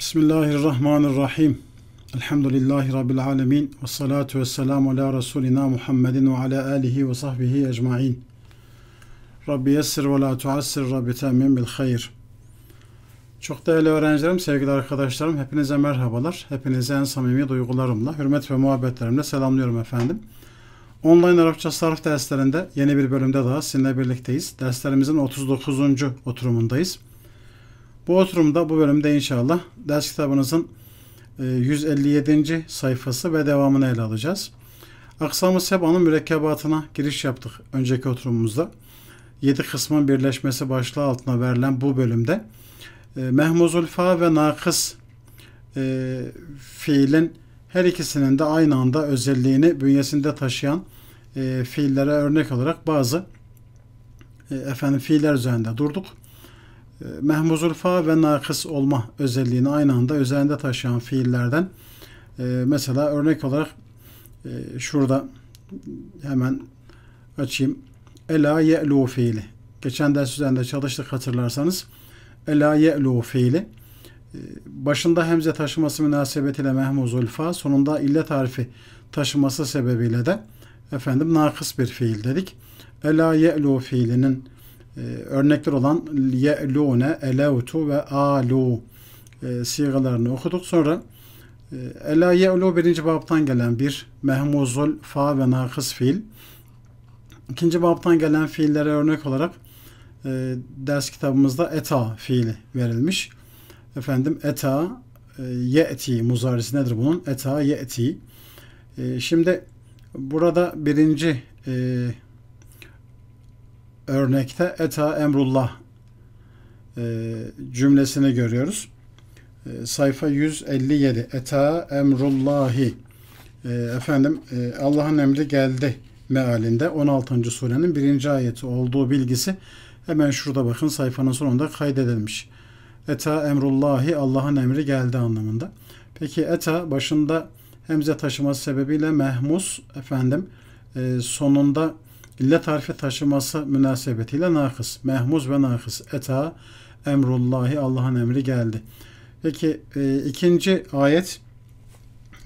Bismillahirrahmanirrahim. Elhamdülillahi Rabbil alemin. Ve salatu ve selamu ala Resulina Muhammedin ve ala alihi ve sahbihi ecma'in. Rabbi yessir ve la tuassir Rabbi temin bil hayır. Çok değerli öğrencilerim, sevgili arkadaşlarım, hepinize merhabalar. Hepinize en samimi duygularımla, hürmet ve muhabbetlerimle selamlıyorum efendim. Online Arapça sarf derslerinde yeni bir bölümde daha sizinle birlikteyiz. Derslerimizin 39. oturumundayız. Bu oturumda, bu bölümde inşallah ders kitabınızın 157. E, sayfası ve devamını ele alacağız. Aksam-ı Seba'nın mürekkebatına giriş yaptık önceki oturumumuzda. 7 kısmın birleşmesi başlığı altına verilen bu bölümde e, mehmuzul fa ve nakıs e, fiilin her ikisinin de aynı anda özelliğini bünyesinde taşıyan e, fiillere örnek olarak bazı e, efendim fiiller üzerinde durduk. E, mehmuzul fa ve nakıs olma özelliğini aynı anda üzerinde taşıyan fiillerden e, mesela örnek olarak e, şurada hemen açayım. Ela ye'lu fiili. Geçen ders üzerinde çalıştık hatırlarsanız. Ela ye'lu fiili. E, başında hemze taşıması münasebetiyle mehmuzul fa, sonunda illet tarifi taşıması sebebiyle de efendim nakıs bir fiil dedik. Ela ye'lu fiilinin e, örnekler olan ye'lune, elevtu ve alu e, sigalarını okuduk. Sonra e, ela ye'lu birinci babtan gelen bir mehmuzul fa ve nakıs fiil. İkinci babtan gelen fiillere örnek olarak e, ders kitabımızda eta fiili verilmiş. Efendim eta e, ye'ti muzarisi nedir bunun? Eta ye'ti. E, şimdi burada birinci e, örnekte eta emrullah e, cümlesini görüyoruz. E, sayfa 157 eta emrullahi e, efendim Allah'ın emri geldi mealinde 16. surenin birinci ayeti olduğu bilgisi hemen şurada bakın sayfanın sonunda kaydedilmiş. Eta emrullahi Allah'ın emri geldi anlamında. Peki eta başında hemze taşıması sebebiyle mehmus efendim e, sonunda illet harfi taşıması münasebetiyle nakıs. Mehmuz ve nakıs. Eta emrullahi Allah'ın emri geldi. Peki e, ikinci ayet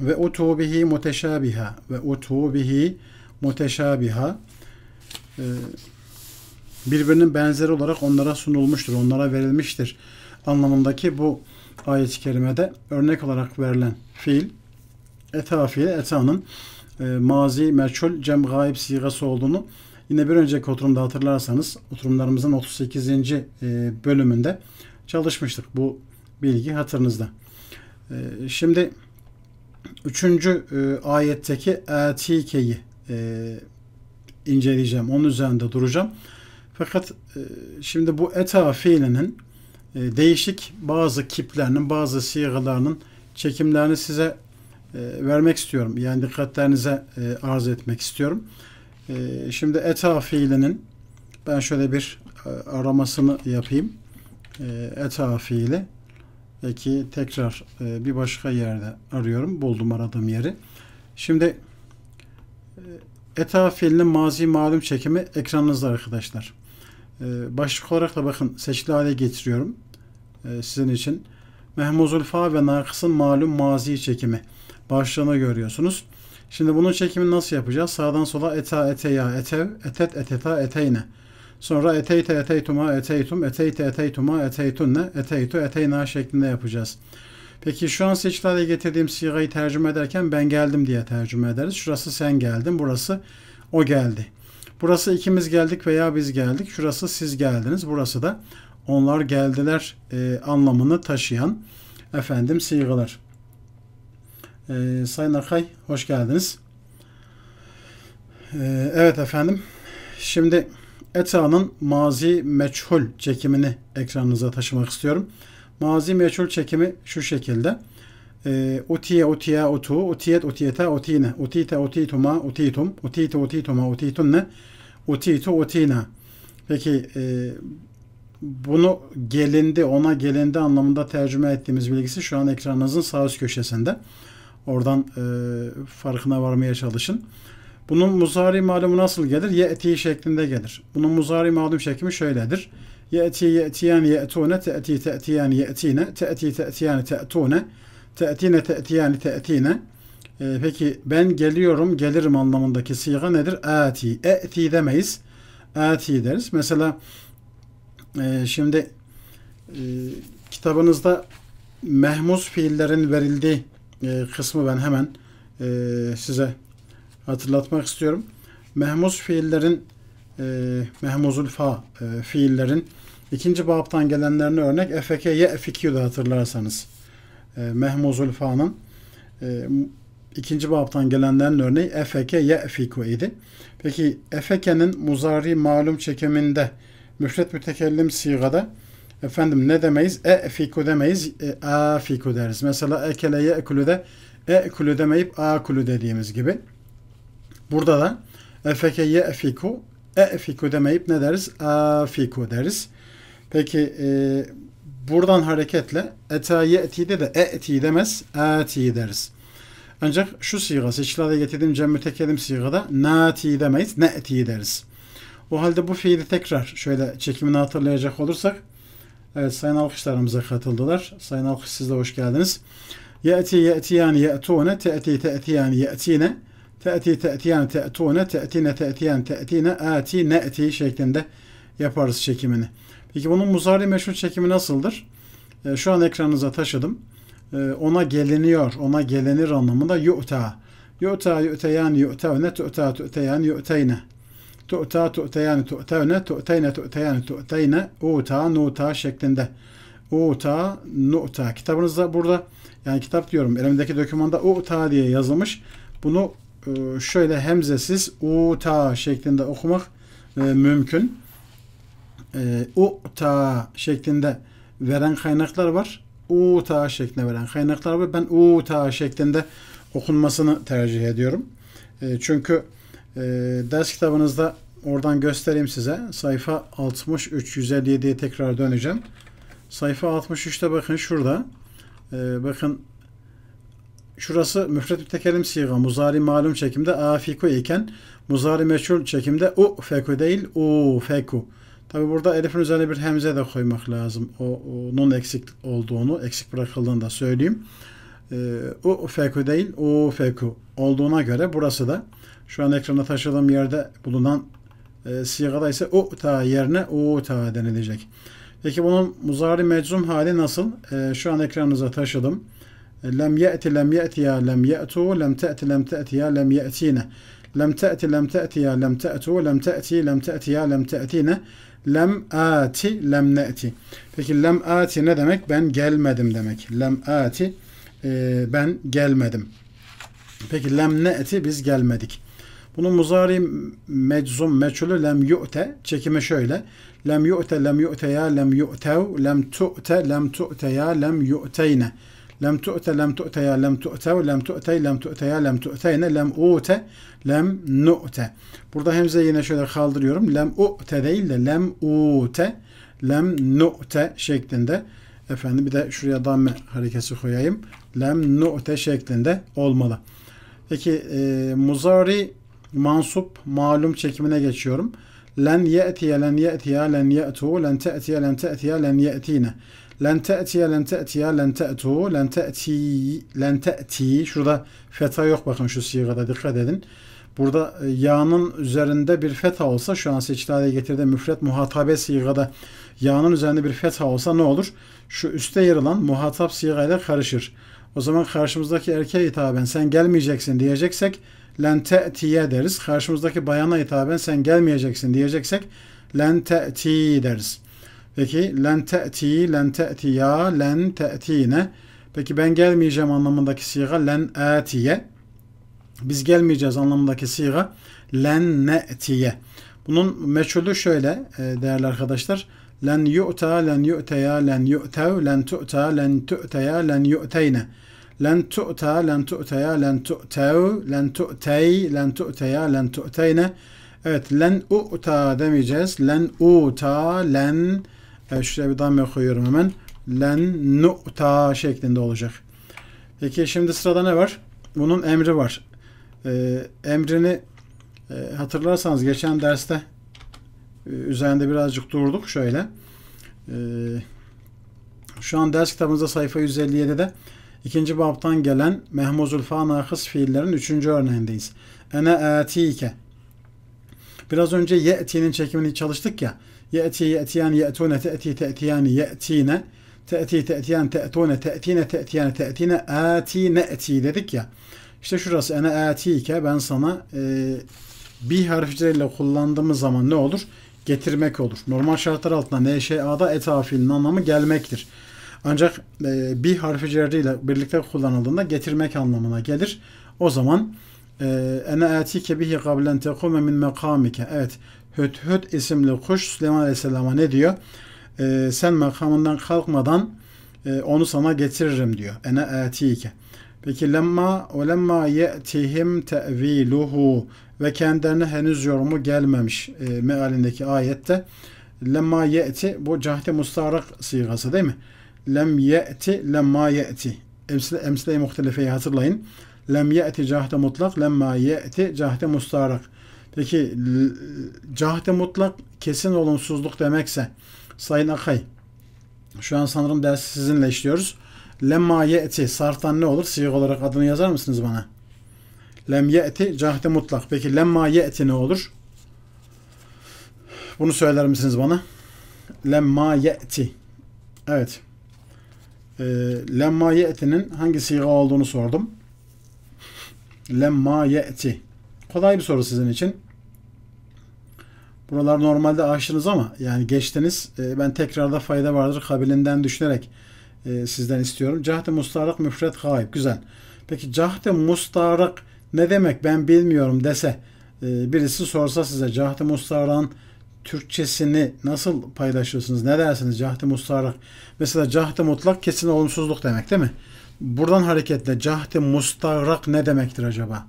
ve utu bihi muteşabiha ve utu bihi muteşabiha e, birbirinin benzeri olarak onlara sunulmuştur, onlara verilmiştir anlamındaki bu ayet-i kerimede örnek olarak verilen fiil eta fiili eta'nın e, mazi meçhul cem gaib sigası olduğunu yine bir önceki oturumda hatırlarsanız oturumlarımızın 38. E, bölümünde çalışmıştık. Bu bilgi hatırınızda. E, şimdi üçüncü e, ayetteki etikeyi e, inceleyeceğim. Onun üzerinde duracağım. Fakat e, şimdi bu eta fiilinin e, değişik bazı kiplerinin, bazı sigalarının çekimlerini size vermek istiyorum. Yani dikkatlerinize e, arz etmek istiyorum. E, şimdi eta fiilinin ben şöyle bir e, aramasını yapayım. E, eta fiili Peki tekrar e, bir başka yerde arıyorum. Buldum aradığım yeri. Şimdi e, eta fiilinin mazi malum çekimi ekranınızda arkadaşlar. E, başlık olarak da bakın seçili hale getiriyorum. E, sizin için. Mehmuzul fa ve nakısın malum mazi çekimi başlığını görüyorsunuz. Şimdi bunun çekimini nasıl yapacağız? Sağdan sola eta, eteya, etev, etet, eteta, eteyne. Sonra eteyte, eteytuma, eteytum, eteyte, eteytuma, eteytunne, eteytu, eteyna şeklinde yapacağız. Peki şu an seçilerde getirdiğim sigayı tercüme ederken ben geldim diye tercüme ederiz. Şurası sen geldin, burası o geldi. Burası ikimiz geldik veya biz geldik. Şurası siz geldiniz. Burası da onlar geldiler e, anlamını taşıyan efendim sigalar. E, Sayın Akay hoş geldiniz. E, evet efendim. Şimdi ETA'nın mazi meçhul çekimini ekranınıza taşımak istiyorum. Mazi meçhul çekimi şu şekilde. E, utiye utiye utu, utiyet utiyete utine, utite utituma utitum, utite utituma utitunne, utitu utina. Peki e, bunu gelindi, ona gelindi anlamında tercüme ettiğimiz bilgisi şu an ekranınızın sağ üst köşesinde. Oradan e, farkına varmaya çalışın. Bunun muzari malumu nasıl gelir? Ye'ti şeklinde gelir. Bunun muzari malum şekli şöyledir. Ye'ti ye'tiyan ye'tune, te'ti te'tiyan ye'tine, te'ti te'tiyan te'tune, te'tine te'tiyan te'tine. Ee, peki ben geliyorum, gelirim anlamındaki siga nedir? Ati. E'ti demeyiz. Ati deriz. Mesela e, şimdi e, kitabınızda mehmuz fiillerin verildiği e, kısmı ben hemen e, size hatırlatmak istiyorum. Mehmuz fiillerin e, mehmuzul fa e, fiillerin ikinci babtan gelenlerine örnek efeke ye'fikü de hatırlarsanız e, mehmuzul fa'nın e, ikinci babtan gelenlerin örneği efeke ye'fiku idi. Peki efekenin muzari malum çekiminde müfret mütekellim sigada efendim ne demeyiz? E'fiku demeyiz. E, afiku deriz. Mesela ekele ye'kulu de e'kulu demeyip akulu dediğimiz gibi. Burada da efeke ye'fiku e'fiku demeyip ne deriz? Afiku deriz. Peki e, buradan hareketle eta ye'ti'de de e'ti demez, ati deriz. Ancak şu sigası, içlade getirdiğim cem mütekellim sigada nati demeyiz, ne'ti deriz. O halde bu fiili tekrar şöyle çekimini hatırlayacak olursak Evet sayın alkışlarımıza katıldılar. Sayın alkış siz de hoş geldiniz. Ye'ti ye'tiyani ye'tune te'ti te'tiyani ye'tine te'ti te'tiyani te'tune te'tine te'tiyan te'tine ati ne'ti şeklinde yaparız çekimini. Peki bunun muzari meşhur çekimi nasıldır? E, şu an ekranınıza taşıdım. E, ona geliniyor, ona gelinir anlamında yu'ta. Yu'ta yu'teyan yu'tevne tu'ta tu'teyan yu'teyne. Tu'ta tu'teyan tu'tevne tu'teyne tu'teyan tu'teyne u'ta nu'ta şeklinde. U'ta nu'ta. Kitabınızda burada yani kitap diyorum elimdeki dokümanda u'ta diye yazılmış. Bunu e, şöyle hemzesiz u'ta şeklinde okumak e, mümkün. E, u'ta şeklinde veren kaynaklar var. U'ta şeklinde veren kaynaklar var. Ben u'ta şeklinde okunmasını tercih ediyorum. Çünkü ders kitabınızda oradan göstereyim size. Sayfa 63 157'ye tekrar döneceğim. Sayfa 63'te bakın şurada. bakın şurası müfret mütekellim siga muzari malum çekimde afiku iken muzari meçhul çekimde u feku değil u feku. Tabi burada elifin üzerine bir hemze de koymak lazım. O, onun eksik olduğunu, eksik bırakıldığını da söyleyeyim. E, u feku değil, u feku olduğuna göre burası da şu an ekrana taşıdığım yerde bulunan e, sigada ise u ta yerine u ta denilecek. Peki bunun muzari meczum hali nasıl? E, şu an ekranınıza taşıdım. E, lem ye'ti lem ye'tiya lem ye'tu lem te'ti lem te'tiya lem ye'tine. Lem te'ti lem te'tiya lem te'tu lem te'ti lem te'tiya lem te'tine. Lem ati lem ne'ti. Peki lem ati ne demek? Ben gelmedim demek. Lem ati e, ben gelmedim. Peki lem ne'ti biz gelmedik. Bunun muzari meczum meçhulü lem yu'te çekimi şöyle. Lem yu'te lem yu'teya lem yu'tev lem tu'te lem tu'teya lem yu'teyne. Lem tu'te lem tu'teya lem tu'tev lem tu'tey lem tu'teya lem tu'teyne lem u'te lem nu'te. Burada hemze yine şöyle kaldırıyorum. Lem u'te değil de lem u'te lem nu'te şeklinde. Efendim bir de şuraya damme harekesi koyayım. Lem nu'te şeklinde olmalı. Peki e, muzari mansup malum çekimine geçiyorum. Len ye'tiye len ye'tiye len ye'tu len te'tiye len te'tiye len ye'tine. Len te'tiye len te'tiye len te'tu len te'ti len te'ti şurada feta yok bakın şu sigada dikkat edin. Burada e, yağının üzerinde bir fetha olsa şu an seçilade getirdiğim müfret muhatabe sigada yağının üzerinde bir fetha olsa ne olur? Şu üstte yer alan muhatap sigayla karışır. O zaman karşımızdaki erkeğe hitaben sen gelmeyeceksin diyeceksek len te'tiye deriz. Karşımızdaki bayana hitaben sen gelmeyeceksin diyeceksek len te'ti deriz. Peki len te'ti, len te'tiya, len te'tine. Peki ben gelmeyeceğim anlamındaki siga len atiye. Biz gelmeyeceğiz anlamındaki siga len ne'tiye. Bunun meçhulü şöyle e, değerli arkadaşlar. Len yu'ta, len yu'teya, len yu'tev, len tu'ta, len tu'teya, len yu'teyne. Len tu'ta, len tu'teya, len tu'tev, len tu'tey, len tu'teya, len tu'teyne. Evet, len u'ta demeyeceğiz. Len u'ta, len Evet, şuraya bir damme koyuyorum hemen. Len nu'ta şeklinde olacak. Peki şimdi sırada ne var? Bunun emri var. Ee, emrini e, hatırlarsanız geçen derste e, üzerinde birazcık durduk şöyle. Ee, şu an ders kitabımızda sayfa 157'de ikinci babtan gelen mehmuzul fa nakıs fiillerin üçüncü örneğindeyiz. Ene atike. Biraz önce ye'tinin çekimini çalıştık ya. Ye'ti ye'tiyan ye'tune te'ti te'tiyani ye'tine te'ti te'tiyan te'tune te'tine te'tiyane te'tine ati ne'ti dedik ya. İşte şurası ene atike ben sana e, bir harfleriyle kullandığımız zaman ne olur? Getirmek olur. Normal şartlar altında neşe'ada eta fiilinin anlamı gelmektir. Ancak e, bir harfi cerriyle birlikte kullanıldığında getirmek anlamına gelir. O zaman e, ene atike bihi kablen tekume min mekamike. Evet. Hüt Hüt isimli kuş Süleyman Aleyhisselam'a ne diyor? E, sen makamından kalkmadan e, onu sana getiririm diyor. Ene atike. Peki lemma o lemma ye'tihim te'viluhu ve kendilerine henüz yorumu gelmemiş e, mealindeki ayette lemma ye'ti bu cahde mustarak sigası değil mi? Lem ye'ti lemma ye'ti. Emsile, emsile-i muhtelifeyi hatırlayın. Lem ye'ti cahde mutlak lemma ye'ti cahde mustarak. Peki cahde mutlak kesin olumsuzluk demekse Sayın Akay şu an sanırım dersi sizinle işliyoruz. Lemma ye'ti sarftan ne olur? Siyah olarak adını yazar mısınız bana? Lem ye'ti cahde mutlak. Peki lemma ye'ti ne olur? Bunu söyler misiniz bana? Lemma ye'ti. Evet. E, lemma ye'tinin hangi siga olduğunu sordum. Lemma ye'ti. Kolay bir soru sizin için. Buralar normalde aşınız ama yani geçtiniz. E, ben tekrarda fayda vardır kabilinden düşünerek e, sizden istiyorum. Cahde mustarak müfret gayb. Güzel. Peki cahde mustarak ne demek ben bilmiyorum dese e, birisi sorsa size cahde mustarak'ın Türkçesini nasıl paylaşırsınız? Ne dersiniz cahde mustarak? Mesela cahde mutlak kesin olumsuzluk demek değil mi? Buradan hareketle cahde mustarak ne demektir acaba?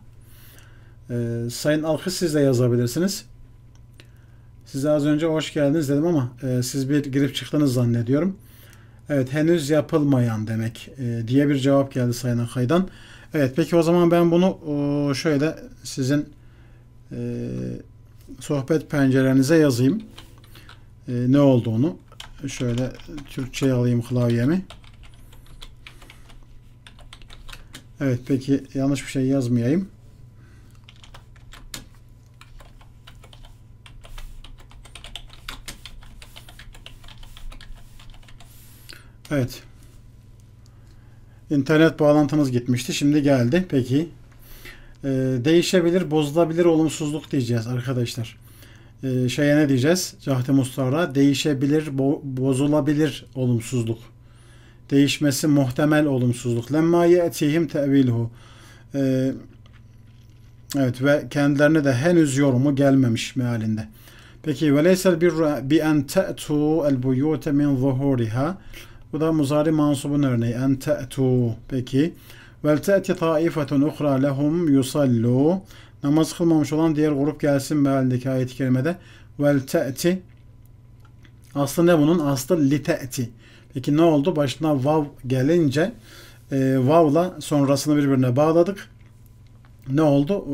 Ee, Sayın Alkış siz de yazabilirsiniz. Size az önce hoş geldiniz dedim ama e, siz bir girip çıktınız zannediyorum. Evet henüz yapılmayan demek e, diye bir cevap geldi Sayın Akay'dan. Evet peki o zaman ben bunu e, şöyle sizin e, sohbet pencerenize yazayım. E, ne olduğunu. Şöyle Türkçe alayım klavyemi. Evet peki yanlış bir şey yazmayayım. Evet. İnternet bağlantımız gitmişti. Şimdi geldi. Peki. Ee, değişebilir, bozulabilir olumsuzluk diyeceğiz arkadaşlar. Ee, şeye ne diyeceğiz? Cahde Mustara değişebilir, bo- bozulabilir olumsuzluk. Değişmesi muhtemel olumsuzluk. Lemma ye'tihim te'viluhu. Ee, evet ve kendilerine de henüz yorumu gelmemiş mealinde. Peki ve leysel bir bi en te'tu el buyute min zuhuriha. Bu da muzari mansubun örneği. En te'tu. Peki. Vel te'ti taifetun uhra lehum yusallu. Namaz kılmamış olan diğer grup gelsin mealindeki ayet-i kerimede. Vel te'ti. Aslı ne bunun? Aslı li te'ti. Peki ne oldu? Başına vav gelince e, vavla sonrasını birbirine bağladık. Ne oldu?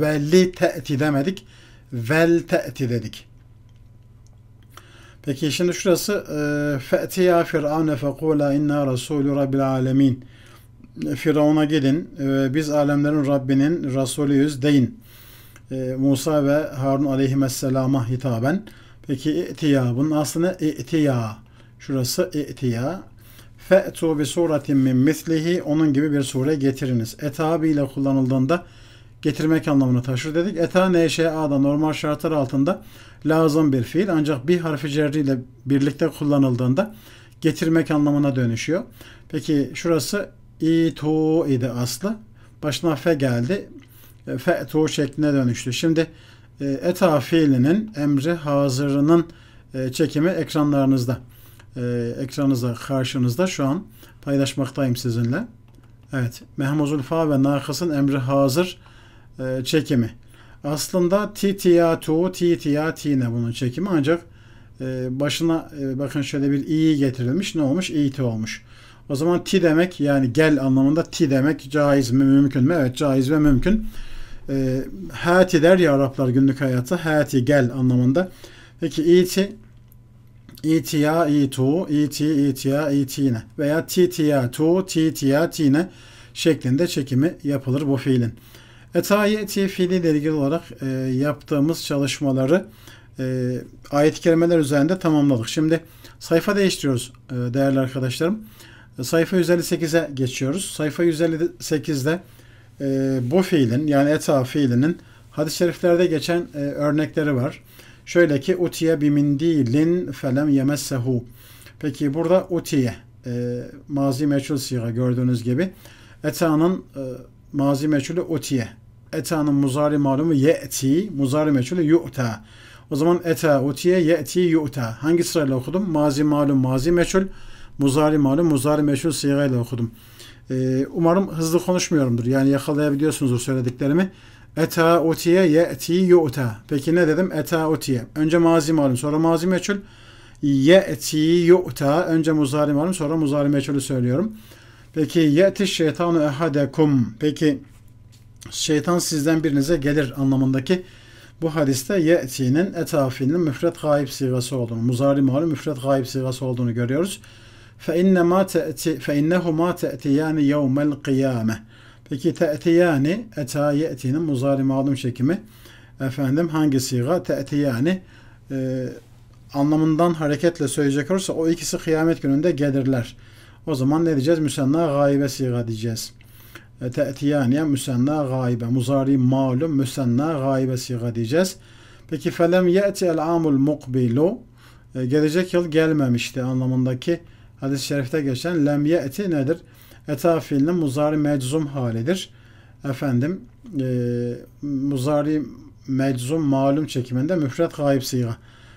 Ve li te'ti demedik. Vel te'ti dedik. Peki şimdi şurası fe'tiya firavne fekula inna rasulü rabbil alemin. Firavun'a gidin e, biz alemlerin Rabbinin Resulüyüz deyin. E, Musa ve Harun aleyhisselama hitaben. Peki i'tiya bunun aslında i'tiya. Şurası i'tiya. Fe'tu bi suretin min mislihi onun gibi bir sure getiriniz. Etabi ile kullanıldığında getirmek anlamını taşır dedik. Eta neşe'ada normal şartlar altında lazım bir fiil ancak bir harfi cerri ile birlikte kullanıldığında getirmek anlamına dönüşüyor. Peki şurası itu idi aslı. Başına fe geldi. E, fe tu şekline dönüştü. Şimdi e, eta fiilinin emri hazırının e, çekimi ekranlarınızda. Ekranınızda karşınızda şu an paylaşmaktayım sizinle. Evet. Mehmuzul fa ve nakısın emri hazır çekimi. Aslında titiyatu, titiyatine bunun çekimi ancak başına bakın şöyle bir i'yi getirilmiş. Ne olmuş? İti olmuş. O zaman ti demek yani gel anlamında ti demek caiz mi mümkün mü? Evet caiz ve mümkün. E, hati der ya Araplar günlük hayatta. Hati gel anlamında. Peki iti İtiya, itu, iti, itiya, itine veya titiya, tu, titiya, tine şeklinde çekimi yapılır bu fiilin. Eta yeti fiiliyle ilgili olarak e, yaptığımız çalışmaları e, ayet-i kerimeler üzerinde tamamladık. Şimdi sayfa değiştiriyoruz e, değerli arkadaşlarım. Sayfa 158'e geçiyoruz. Sayfa 158'de e, bu fiilin yani eta fiilinin hadis-i şeriflerde geçen e, örnekleri var. Şöyle ki utiye bimindilin felem yemessehu. Peki burada utiye e, mazi meçhul siga gördüğünüz gibi. Eta'nın e, mazi meçhulü utiye. Eta'nın muzari malumu ye'ti, muzari meçhulü yu'ta. O zaman eta, utiye, ye'ti, yu'ta. Hangi sırayla okudum? Mazi malum, mazi meçhul, muzari malum, muzari meçhul siga ile okudum. E, umarım hızlı konuşmuyorumdur. Yani yakalayabiliyorsunuzdur söylediklerimi. Eta utiye ye'ti yu'ta. Peki ne dedim? Eta utiye. Önce mazi malum sonra mazi meçhul. Ye'ti yu'ta. Önce muzari malum sonra muzari meçhulü söylüyorum. Peki ye'ti şeytanu ehadekum. Peki şeytan sizden birinize gelir anlamındaki bu hadiste ye'tinin eta fiilinin müfret gayb sigası olduğunu, muzari malum müfret gayb sigası olduğunu görüyoruz. Fe innehu ma te'tiyani yevmel kıyame. Peki te'tiyani eta ye'tinin muzari malum çekimi efendim hangi siga? Te'tiyani e, anlamından hareketle söyleyecek olursa o ikisi kıyamet gününde gelirler. O zaman ne diyeceğiz? Müsenna gaybe siga diyeceğiz. E, te'tiyaniye müsenna gaybe. Muzari malum müsenna gaybe siga diyeceğiz. Peki felem ye'ti el amul mukbilu e, gelecek yıl gelmemişti anlamındaki hadis-i şerifte geçen lem ye'ti nedir? Eta fiilinin muzari meczum halidir. Efendim e, muzari meczum malum çekiminde müfret gayb siga.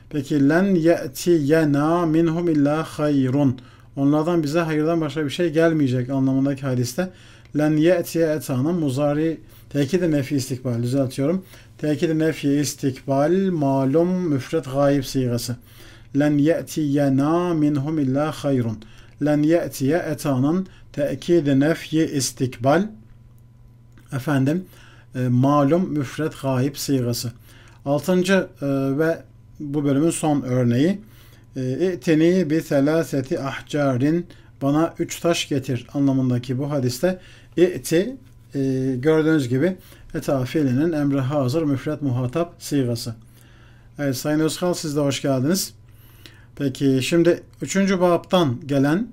Peki len ye'ti yena minhum illa hayrun. Onlardan bize hayırdan başka bir şey gelmeyecek anlamındaki hadiste. Len ye'tiye etanın muzari tekid-i nefi istikbal düzeltiyorum. Tekid-i nefi istikbal malum müfret gayb sigası. Len ye'tiyena minhum illa hayrun. Len ye'tiye etanın tekid-i istikbal efendim e, malum müfret gayb sigası. Altıncı e, ve bu bölümün son örneği İ'teni bi selaseti ahcarin bana üç taş getir anlamındaki bu hadiste i'ti e, gördüğünüz gibi eta fiilinin emre hazır müfret muhatap sigası. Evet Sayın Özkal siz de hoş geldiniz. Peki şimdi üçüncü babtan gelen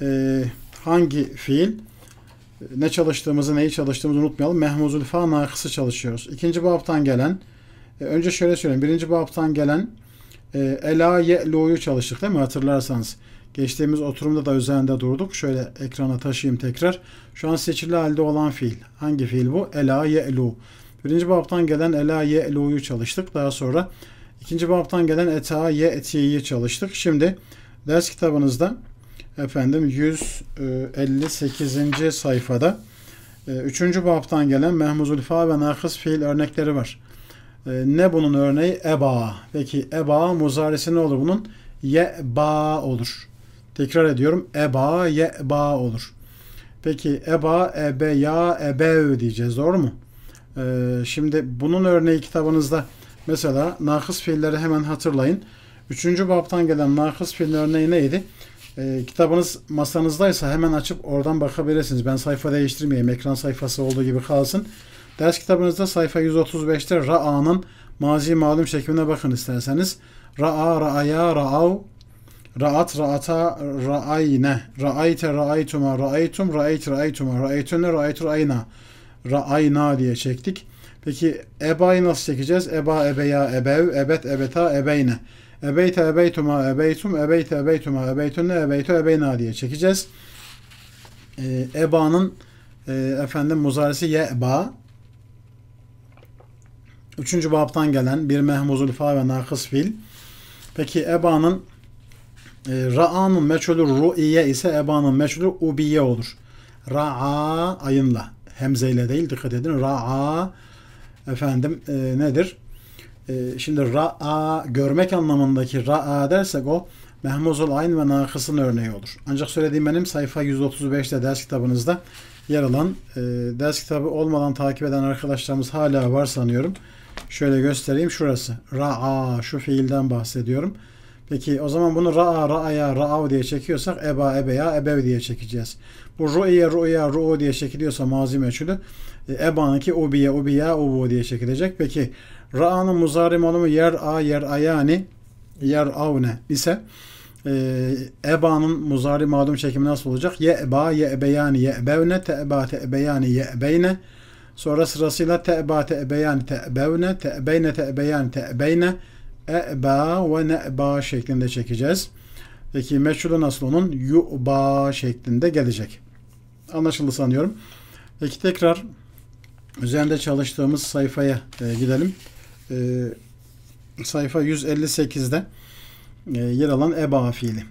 e, hangi fiil ne çalıştığımızı neyi çalıştığımızı unutmayalım. Mehmuzul fa nakısı çalışıyoruz. İkinci babtan gelen e, önce şöyle söyleyeyim. Birinci babtan gelen e, ela ye'lu'yu çalıştık değil mi hatırlarsanız. Geçtiğimiz oturumda da üzerinde durduk. Şöyle ekrana taşıyayım tekrar. Şu an seçili halde olan fiil. Hangi fiil bu? Ela ye'lu. Birinci babtan gelen ela ye'lu'yu çalıştık. Daha sonra ikinci babtan gelen eta ye'ti'yi çalıştık. Şimdi ders kitabınızda efendim 158. sayfada 3. babtan gelen mehmuzul fa ve nakıs fiil örnekleri var. Ee, ne bunun örneği? Eba. Peki eba muzaresi ne olur bunun? Ye'ba olur. Tekrar ediyorum. Eba, ye'ba olur. Peki eba, ebe, ya, ebev diyeceğiz. Doğru mu? Şimdi bunun örneği kitabınızda mesela nakıs fiilleri hemen hatırlayın. Üçüncü babtan gelen nakıs fiil örneği neydi? Ee, kitabınız masanızdaysa hemen açıp oradan bakabilirsiniz. Ben sayfa değiştirmeyeyim. Ekran sayfası olduğu gibi kalsın. Ders kitabınızda sayfa 135'te ra'anın mazi malum şekline bakın isterseniz. Ra'a, ra'aya, ra'av, ra'at, ra'ata, ra'ayne, ra'ayte, ra'aytuma, ra'aytum, ra'ayt, ra'aytuma, ra'aytune, ra'ayt, ra'ayna, ra'ayna diye çektik. Peki eba'yı nasıl çekeceğiz? Eba, ebeya, ebev, ebet, ebeta, ebeyne. Ebeyte, ebeytuma, ebeytum, ebeyte, ebeytuma, ebeytunne, ebeytu, ebeyna diye çekeceğiz. Ee, eba'nın e, efendim muzarisi ye'ba, Üçüncü babtan gelen bir mehmuzul fa ve nakıs fil. Peki eba'nın e, ra'anın meçhulü ru'iye ise eba'nın meçhulü ubiye olur. Ra'a ayınla. Hemzeyle değil dikkat edin. Ra'a efendim e, nedir? E, şimdi ra'a görmek anlamındaki ra'a dersek o mehmuzul ayn ve nakısın örneği olur. Ancak söylediğim benim sayfa 135'te ders kitabınızda yer alan e, ders kitabı olmadan takip eden arkadaşlarımız hala var sanıyorum. Şöyle göstereyim şurası. Ra'a şu fiilden bahsediyorum. Peki o zaman bunu ra'a, ra'aya, ra'av diye çekiyorsak eba, ebeya, ebev diye çekeceğiz. Bu ru'iye, ru'ya, ru'u diye çekiliyorsa mazi meçhulü e, ebanınki ubiye, ubiya, ubu diye çekilecek. Peki ra'anın muzari malumu yer a, yer ayani, yer avne ise e, ebanın muzari malum çekimi nasıl olacak? Ye eba, ye ebeyani, ye ebevne, te eba, te ebeyani, ye ebeyne. Sonra sırasıyla te eba, te ebeyani, te ebevne, te ebeyne, te ebeyani, te ebeyne, e'ba ve ne'ba şeklinde çekeceğiz. Peki meçhulü nasıl onun? Yu'ba şeklinde gelecek. Anlaşıldı sanıyorum. Peki tekrar üzerinde çalıştığımız sayfaya e, gidelim. E, sayfa 158'de e, yer alan eba fiili.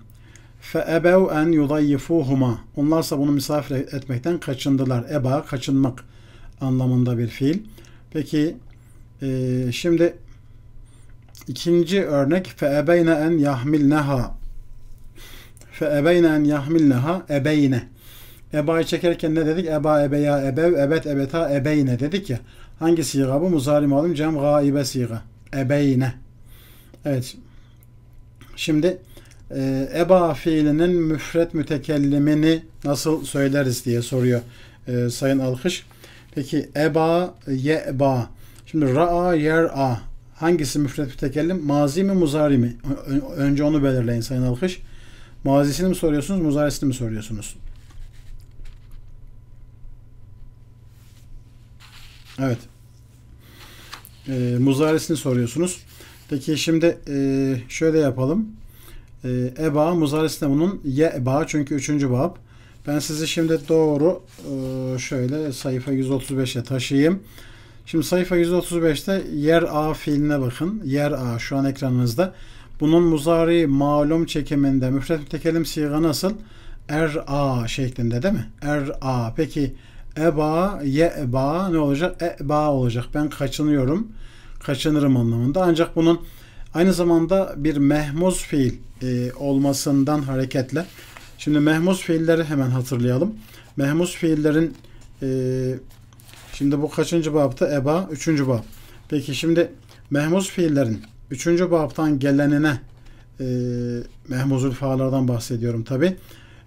فَاَبَوْ en يُضَيِّفُوهُمَا Onlarsa bunu misafir etmekten kaçındılar. Eba, kaçınmak anlamında bir fiil. Peki e, şimdi ikinci örnek فَاَبَيْنَ en yahmilneha فَاَبَيْنَ en yahmilneha ebeyne Eba'yı çekerken ne dedik? Eba, ebeya, ebev, ebet, ebeta, ebeyne dedik ya. Hangi siga bu? Muzari malum cem gaibe siga. Ebeyne. Evet. Şimdi e, eba fiilinin müfret mütekellimini nasıl söyleriz diye soruyor e, Sayın Alkış. Peki eba, ye'ba. Şimdi ra'a, yer'a. Hangisi müfret mütekellim? Mazi mi, muzari mi? Önce onu belirleyin Sayın Alkış. Mazisini mi soruyorsunuz, muzarisini mi soruyorsunuz? Evet. E, muzarisini soruyorsunuz. Peki şimdi e, şöyle yapalım. E, eba muzarisine bunun ye eba çünkü üçüncü bab. Ben sizi şimdi doğru e, şöyle sayfa 135'e taşıyayım. Şimdi sayfa 135'te yer a fiiline bakın. Yer a şu an ekranınızda. Bunun muzari malum çekiminde müfret mütekellim siga nasıl? Er a şeklinde değil mi? Er a. Peki eba, ye eba ne olacak? Eba olacak. Ben kaçınıyorum. Kaçınırım anlamında. Ancak bunun aynı zamanda bir mehmuz fiil e, olmasından hareketle şimdi mehmuz fiilleri hemen hatırlayalım. Mehmuz fiillerin e, şimdi bu kaçıncı babta? Eba, üçüncü bab. Peki şimdi mehmuz fiillerin üçüncü babtan gelenine e, mehmuzul faalardan bahsediyorum tabi.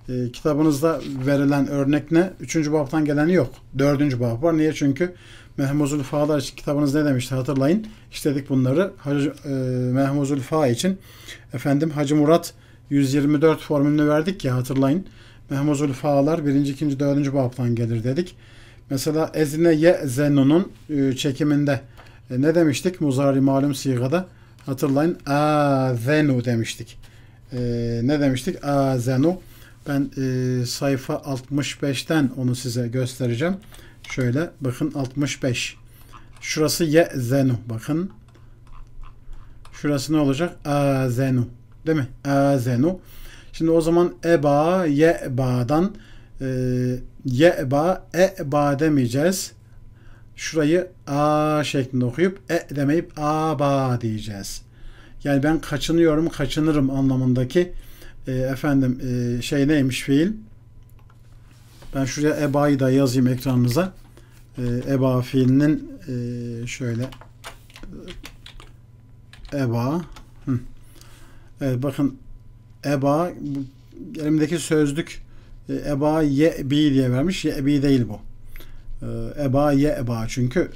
E, kitabınızda verilen örnek ne? Üçüncü babtan geleni yok. Dördüncü bab var. Niye? Çünkü Mehmuzul Fa'lar için kitabınız ne demişti hatırlayın. İşledik bunları. Hacı, e, Mehmuzul Fa için efendim Hacı Murat 124 formülünü verdik ya hatırlayın. Mehmuzul Fa'lar birinci, ikinci, dördüncü babtan gelir dedik. Mesela ezine ye zenunun e, çekiminde e, ne demiştik? Muzari malum sigada hatırlayın. A zenu demiştik. E, ne demiştik? A zenu. Ben e, sayfa 65'ten onu size göstereceğim. Şöyle bakın 65. Şurası ye zenu. Bakın. Şurası ne olacak? A zenu. Değil mi? A zenu. Şimdi o zaman eba ye'ba'dan e, ye'ba e'ba demeyeceğiz. Şurayı a şeklinde okuyup e demeyip aba diyeceğiz. Yani ben kaçınıyorum, kaçınırım anlamındaki e, efendim e, şey neymiş fiil? Ben şuraya eba'yı da yazayım ekranınıza. E, eba fiilinin e, şöyle eba Hı. Evet bakın eba elimdeki sözlük e, eba ye bi diye vermiş. Ye bi değil bu. E, eba ye eba çünkü e,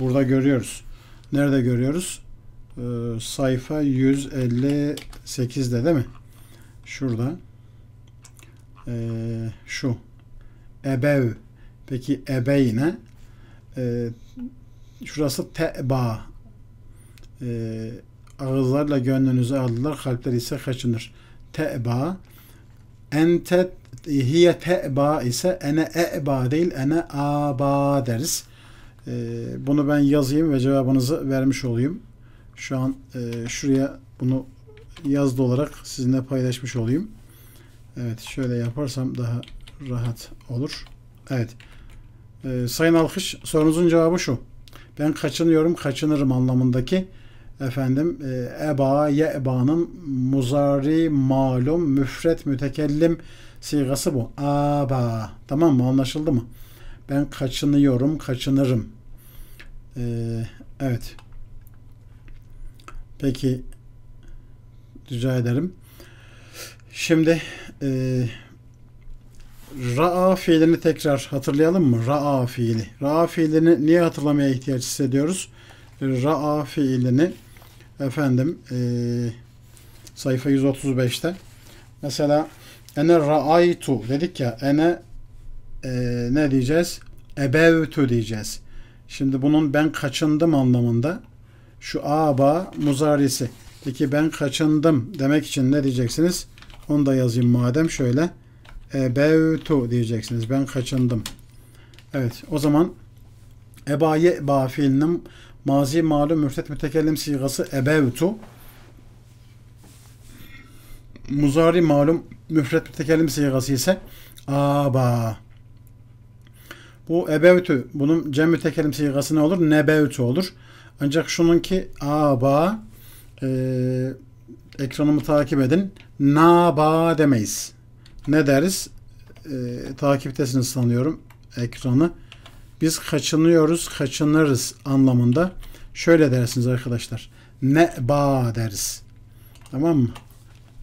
burada görüyoruz. Nerede görüyoruz? Sayfa 158'de değil mi? Şurada. E, şu. Ebev. Peki ebeyne. E, şurası teba. E, ağızlarla gönlünüzü aldılar. Kalpler ise kaçınır. Teba. Ente hiye teba ise ene eba değil ene aba deriz. E, bunu ben yazayım ve cevabınızı vermiş olayım. Şu an e, şuraya bunu yazdı olarak sizinle paylaşmış olayım. Evet şöyle yaparsam daha rahat olur. Evet. Ee, Sayın Alkış sorunuzun cevabı şu. Ben kaçınıyorum, kaçınırım anlamındaki efendim e, eba ye'ba'nın muzari malum müfret mütekellim sigası bu. Aba. Tamam mı? Anlaşıldı mı? Ben kaçınıyorum, kaçınırım. Ee, evet. Peki Rica ederim. Şimdi e, ra'a fiilini tekrar hatırlayalım mı? Ra'a fiili. Ra'a fiilini niye hatırlamaya ihtiyaç hissediyoruz? Ra'a fiilini efendim e, sayfa 135'te mesela ene ra'aytu dedik ya ene e, ne diyeceğiz? Ebevtu diyeceğiz. Şimdi bunun ben kaçındım anlamında şu aba muzarisi. Peki ben kaçındım demek için ne diyeceksiniz? Onu da yazayım madem şöyle. Ebevtu diyeceksiniz. Ben kaçındım. Evet o zaman eba fiilinin mazi malum müftet mütekellim sigası ebevtu muzari malum müfret mütekellim sigası ise aba. Bu ebevtü. Bunun cem mütekellim sigası ne olur? Nebevtü olur. Ancak şununki aba e, ekranımı takip edin. Naba demeyiz. Ne deriz? E, takiptesiniz sanıyorum ekranı. Biz kaçınıyoruz, kaçınırız anlamında. Şöyle dersiniz arkadaşlar. Neba deriz. Tamam mı?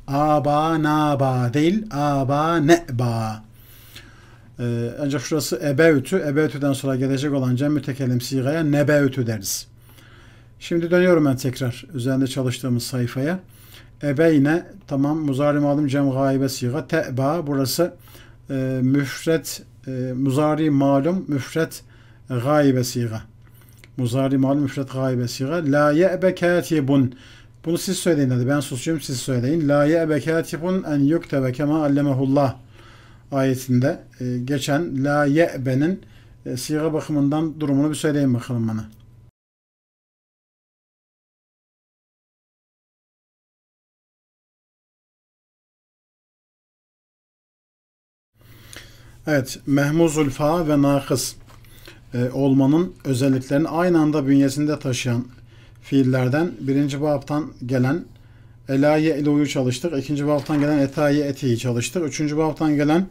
Aba naba değil. Aba neba. Ee, ancak şurası ebevtü. Ebevtüden sonra gelecek olan cem mütekellim sigaya nebevtü deriz. Şimdi dönüyorum ben tekrar üzerinde çalıştığımız sayfaya. Ebeyne tamam muzari malum cem gaibe siga te'ba burası e, müfret e, muzari malum müfret gaibe siga. Muzari malum müfret gaibe siga. La ye'be katibun. Bunu siz söyleyin hadi ben susuyum siz söyleyin. La ye'be katibun en yuktebe kema allemehullah ayetinde e, geçen la ye'benin e, siga bakımından durumunu bir söyleyin bakalım bana. Evet, mehmuzul fa ve nakıs e, olmanın özelliklerini aynı anda bünyesinde taşıyan fiillerden birinci babtan gelen elaye iloyu çalıştık. ikinci babtan gelen etaye etiyi çalıştık. Üçüncü babtan gelen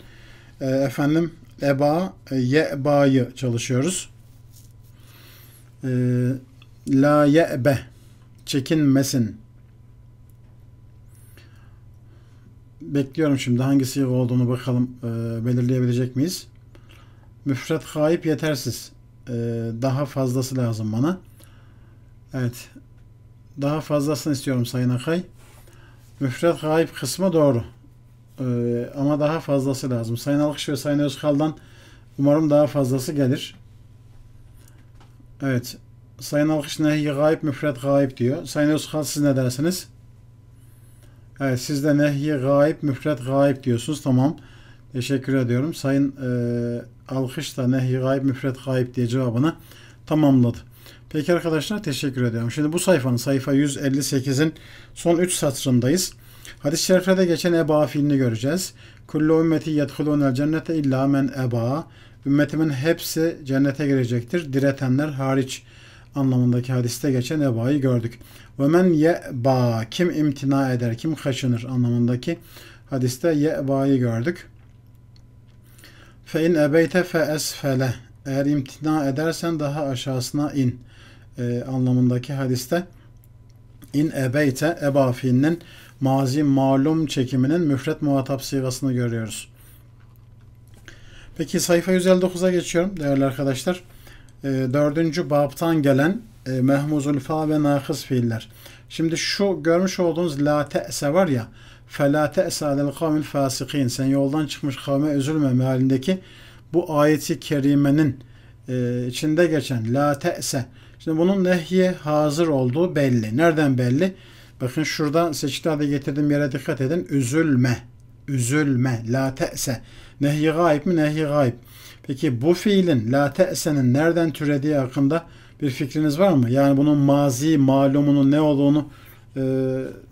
e, efendim eba e, ye'bayı çalışıyoruz. E, la ye'be çekinmesin. Bekliyorum şimdi hangi sıyık olduğunu bakalım e, belirleyebilecek miyiz? Müfret gayip yetersiz. E, daha fazlası lazım bana. Evet. Daha fazlasını istiyorum Sayın Akay. Müfret gayip kısmı doğru. Ee, ama daha fazlası lazım. Sayın Alkış ve Sayın Özkal'dan umarım daha fazlası gelir. Evet. Sayın Alkış nehi gayip müfret gayip diyor. Sayın Özkal siz ne dersiniz? Evet siz de nehi gayip müfret gayip diyorsunuz. Tamam. Teşekkür ediyorum. Sayın e, Alkış da nehi gayip müfret gayip diye cevabını tamamladı. Peki arkadaşlar teşekkür ediyorum. Şimdi bu sayfanın sayfa 158'in son 3 satırındayız. Hadis-i şeriflerde geçen eba fiilini göreceğiz. Kullu ümmeti yedhulûnel cennete illa men eba. Ümmetimin hepsi cennete girecektir. Diretenler hariç anlamındaki hadiste geçen ebayı gördük. Ve men ye'ba kim imtina eder, kim kaçınır anlamındaki hadiste ye'bayı gördük. Fe in ebeyte fe esfele eğer imtina edersen daha aşağısına in e, anlamındaki hadiste in ebeyte eba fiilinin mazi malum çekiminin müfret muhatap sigasını görüyoruz. Peki sayfa 159'a geçiyorum değerli arkadaşlar. E, dördüncü babtan gelen e, mehmuzul fa ve nakıs fiiller. Şimdi şu görmüş olduğunuz la te'se var ya فَلَا تَأْسَ عَلَى الْقَوْمِ الْفَاسِقِينَ Sen yoldan çıkmış kavme üzülme mealindeki bu ayeti kerimenin e, içinde geçen la te'se Şimdi bunun nehye hazır olduğu belli. Nereden belli? Bakın şurada seçkilerde getirdiğim yere dikkat edin. Üzülme. Üzülme. La te'se. Nehyi gayb mi? Nehyi gayb. Peki bu fiilin la te'senin nereden türediği hakkında bir fikriniz var mı? Yani bunun mazi malumunun ne olduğunu e,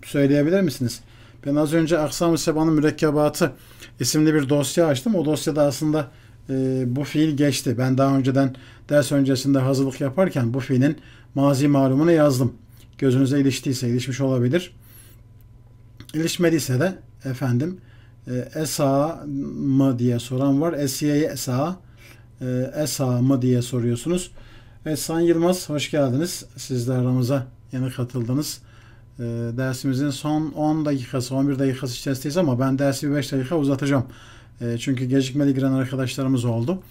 söyleyebilir misiniz? Ben az önce Aksam-ı Seba'nın mürekkebatı isimli bir dosya açtım. O dosyada aslında e, bu fiil geçti. Ben daha önceden ders öncesinde hazırlık yaparken bu fiilin mazi malumunu yazdım. Gözünüze iliştiyse ilişmiş olabilir. İlişmediyse de efendim e, esa mı diye soran var. Esiye esa e, esa mı diye soruyorsunuz. Evet Sayın Yılmaz hoş geldiniz. Siz de aramıza yeni katıldınız. e, dersimizin son 10 dakikası, 11 dakikası içerisindeyiz ama ben dersi bir 5 dakika uzatacağım. E, çünkü gecikmeli giren arkadaşlarımız oldu.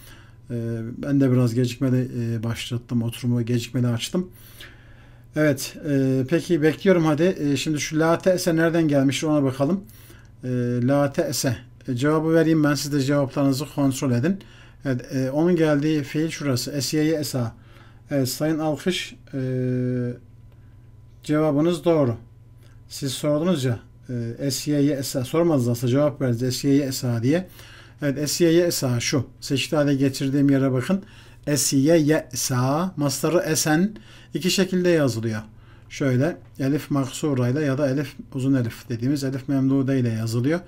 E, ben de biraz gecikmeli e, başlattım, oturumu gecikmeli açtım. Evet, e, peki bekliyorum hadi. E, şimdi şu la te'se nereden gelmiş ona bakalım. E, la te'se. E, cevabı vereyim ben siz de cevaplarınızı kontrol edin. Evet, e, onun geldiği fiil şurası. Esiye'ye esa. Evet, Sayın Alkış e, cevabınız doğru. Siz sordunuz ya e, Esiye'ye esa. Sormadınız aslında cevap verdiniz. Esiye'ye esa diye. Evet, Esiye'ye esa şu. Hale getirdiğim yere bakın. Esiye ye'sa. Mastarı esen iki şekilde yazılıyor. Şöyle elif maksurayla ya da elif uzun elif dediğimiz elif memdude ile yazılıyor.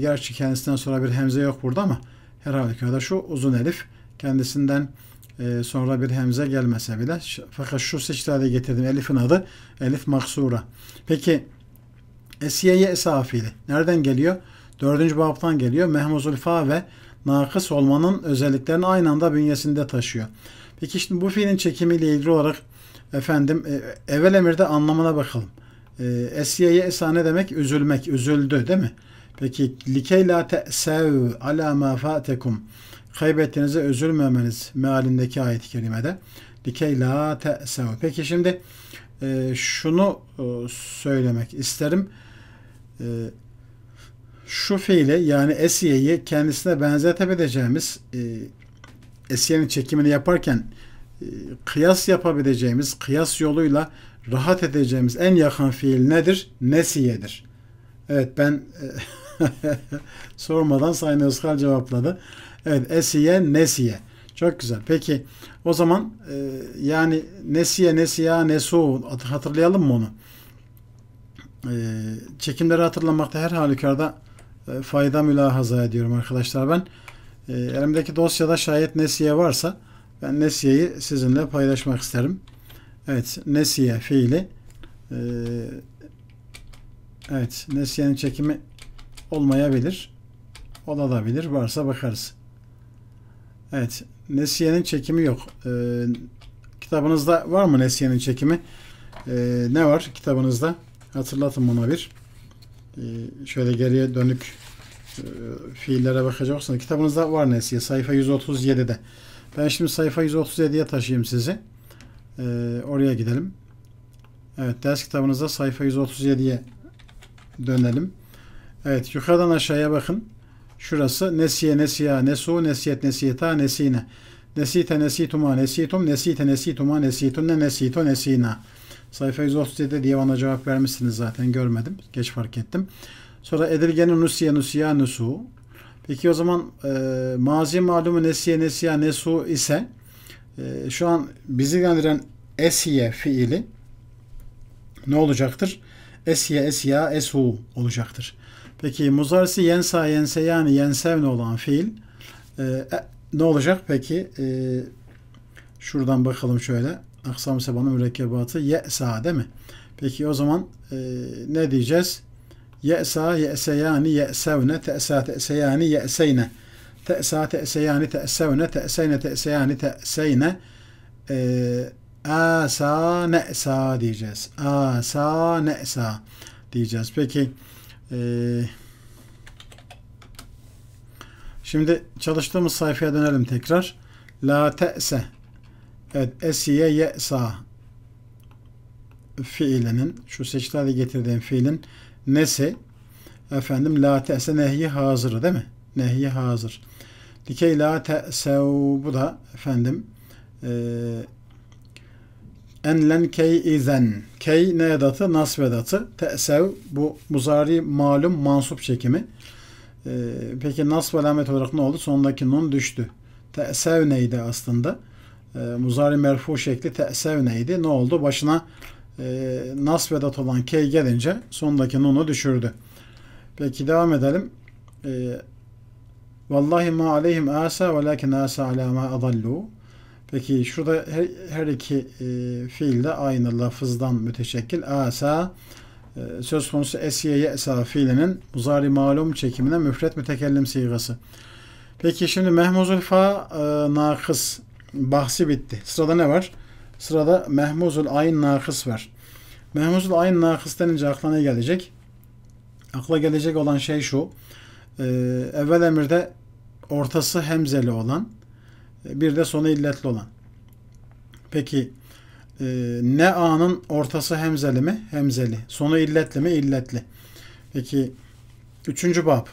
Gerçi kendisinden sonra bir hemze yok burada ama her halükarda şu uzun elif kendisinden e, sonra bir hemze gelmese bile fakat şu seçilerde getirdiğim elifin adı elif maksura. Peki esiyeye esa fiili nereden geliyor? Dördüncü babtan geliyor. Mehmuzul fa ve nakıs olmanın özelliklerini aynı anda bünyesinde taşıyor. Peki şimdi bu fiilin çekimiyle ilgili olarak efendim e, evvel emirde anlamına bakalım. E, esiyeye esa ne demek? Üzülmek, üzüldü değil mi? Peki likey la te'sev ala ma fatekum kaybettiğinize üzülmemeniz mealindeki ayet-i kerimede likey la te'sev. Peki şimdi e, şunu e, söylemek isterim. E, şu fiili yani esiyeyi kendisine benzetebileceğimiz e, esiyenin çekimini yaparken e, kıyas yapabileceğimiz, kıyas yoluyla rahat edeceğimiz en yakın fiil nedir? Nesiyedir. Evet ben sormadan Sayın Özkal cevapladı. Evet esiye nesiye. Çok güzel. Peki o zaman e, yani nesiye nesiya nesu hatırlayalım mı onu? E, çekimleri hatırlamakta her halükarda e, fayda mülahaza ediyorum arkadaşlar ben. E, elimdeki dosyada şayet nesiye varsa ben nesiyeyi sizinle paylaşmak isterim. Evet nesiye fiili e, evet nesiyenin çekimi olmayabilir. Olabilir. Varsa bakarız. Evet. Nesiye'nin çekimi yok. Ee, kitabınızda var mı Nesiye'nin çekimi? Ee, ne var kitabınızda? Hatırlatın bana bir. Ee, şöyle geriye dönük e, fiillere bakacaksanız kitabınızda var Nesiye. Sayfa 137'de. Ben şimdi sayfa 137'ye taşıyayım sizi. Ee, oraya gidelim. Evet ders kitabınızda sayfa 137'ye dönelim. Evet yukarıdan aşağıya bakın. Şurası nesiye nesiya nesu nesiyet nesiyeta nesine. Nesite nesituma nesitum nesite nesituma nesitunne nesito nesina. Sayfa 137 diye bana cevap vermişsiniz zaten görmedim. Geç fark ettim. Sonra edilgenin nusiye nusiya nusu. Peki o zaman e, mazi malumu nesiye nesiya nesu ise e, şu an bizi gönderen esiye fiili ne olacaktır? Esiye esya esu olacaktır. Peki muzarisi yensa yense yani yensevne olan fiil e, e, ne olacak peki? E, şuradan bakalım şöyle. Aksam sebanın mürekkebatı ye'sa değil mi? Peki o zaman e, ne diyeceğiz? Ye'sa ye'seyani ye'sevne te'sa te'seyani ye'seyne te'sa te'seyani te'sevne te'seyne te'seyani te'seyne e, asa ne'sa diyeceğiz. Asa ne'sa diyeceğiz. Peki ee, şimdi çalıştığımız sayfaya dönelim tekrar. La te'se Evet, esiye ye'sa fiilinin şu seçilerde getirdiğim fiilin nesi? Efendim la te'se nehyi hazır değil mi? Nehyi hazır. Dikey la te'sev bu da efendim eee enlen key izen. Key ne edatı? Nasb edatı. Te'sev bu muzari malum mansup çekimi. Ee, peki nasb alamet olarak ne oldu? Sondaki nun düştü. Te'sev neydi aslında? Ee, muzari merfu şekli te'sev neydi? Ne oldu? Başına e, nasb edat olan key gelince sondaki nunu düşürdü. Peki devam edelim. Ee, Vallahi ma aleyhim asa velakin asa ala ma adallu. Peki şurada her, her iki e, fiil de aynı lafızdan müteşekkil. Asa e, söz konusu esiye ye'sa fiilinin muzari malum çekimine müfret mütekellim sigası. Peki şimdi mehmuzul fa e, nakıs bahsi bitti. Sırada ne var? Sırada mehmuzul ayn nakıs var. Mehmuzul ayn nakıs denince akla ne gelecek? Akla gelecek olan şey şu. E, evvel emirde ortası hemzeli olan bir de sonu illetli olan. Peki e, ne a'nın ortası hemzeli mi? Hemzeli. Sonu illetli mi? İlletli. Peki üçüncü bab.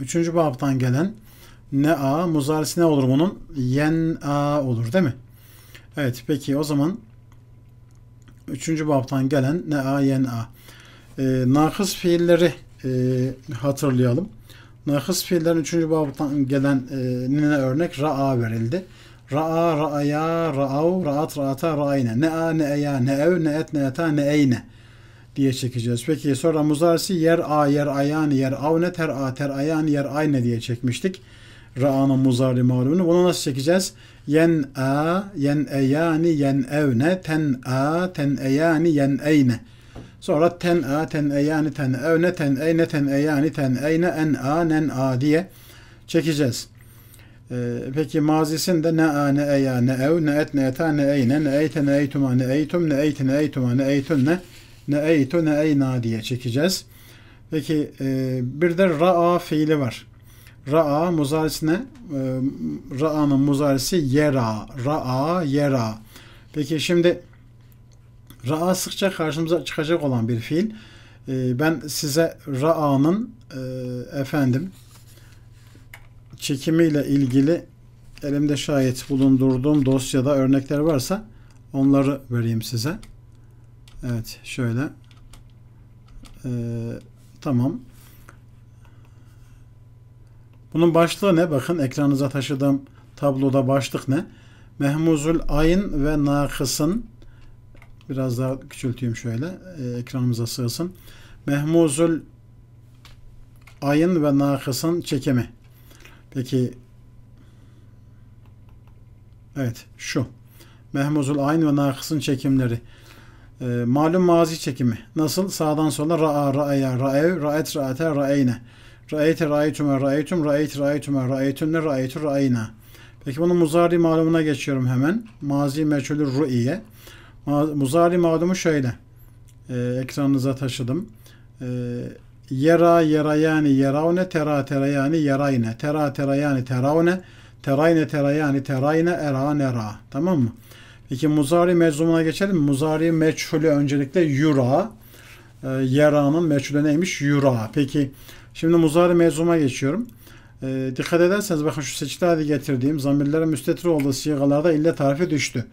Üçüncü babtan gelen ne a muzarisi ne olur bunun? Yen a olur değil mi? Evet peki o zaman üçüncü babtan gelen ne a yen a. E, nakıs fiilleri e, hatırlayalım. Nakıs fiillerin üçüncü babtan gelen e, ne örnek ra'a verildi. Ra'a, ra'aya, ra'av, ra'at, ra'ata, ra'ayne. Ne a, ne eya, ne ev, ne et, ne eta, ne eyne diye çekeceğiz. Peki sonra muzarisi yer a, yer ayan, yer avne, ter a, ter ayan, yer ayne diye çekmiştik. Ra'anın muzari malumunu. Bunu nasıl çekeceğiz? Yen a, yen eyani, yen evne, ten a, ten eyani, yen eyne. Sonra ten a, ten eyani, ten evne, ten eyne, ten eyani, ten eyne, en a, nen a diye çekeceğiz. Ee, peki mazisinde ne a, ne eya, ne ev, ne et, ne eta, ne eyne, ne eyte, ne eytuma, ne eytum, ne eyti, ne eytuma, ne eytunne, ne eytu, ne eyna diye çekeceğiz. Peki e, bir de ra'a fiili var. Ra'a muzarisi ne? E, ra'anın muzarisi yera. Ra'a, yera. Peki şimdi Ra'a sıkça karşımıza çıkacak olan bir fiil. E, ben size Ra'anın e, efendim çekimiyle ilgili elimde şayet bulundurduğum dosyada örnekler varsa onları vereyim size. Evet şöyle. Ee, tamam. Bunun başlığı ne? Bakın ekranınıza taşıdığım tabloda başlık ne? Mehmuzul ayın ve nakısın biraz daha küçülteyim şöyle e, ekranımıza sığsın. Mehmuzul ayın ve nakısın çekimi. Peki evet şu. Mehmuzul ayn ve nakısın çekimleri. E, malum mazi çekimi. Nasıl? Sağdan sola ra'a, ra'aya, ra'ev, ra'et, ra'ate, ra'eyne. Ra'eyte, ra'eytume, ra'eytum, ra'eyt, ra'eytume, ra'eytunne, ra'eytu, ra'eyna. Peki bunun muzari malumuna geçiyorum hemen. Mazi meçhulü ru'iye. Muzari malumu şöyle. E, ekranınıza taşıdım. E, yera yerayani yeravne tera terayani yerayne. Tera terayani teravne. Terayne terayani terayne era nera. Tamam mı? Peki muzari meczumuna geçelim. Muzari meçhulü öncelikle yura. E, yera'nın meçhulü neymiş? Yura. Peki şimdi muzari meczuma geçiyorum. E, dikkat ederseniz bakın şu seçili hali getirdiğim zamirlere müstetir olduğu sigalarda ille tarifi düştü.